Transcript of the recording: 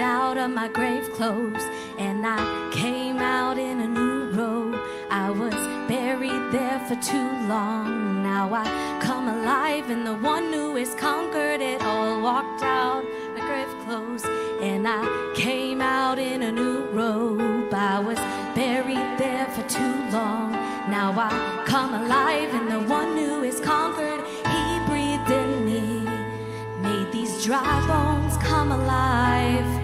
out of my grave clothes and I came out in a new robe. I was buried there for too long. Now I come alive and the one who has conquered it all walked out my grave clothes and I came out in a new robe. I was buried there for too long. Now I come alive and the one who has conquered, he breathed in me, made these dry bones come alive,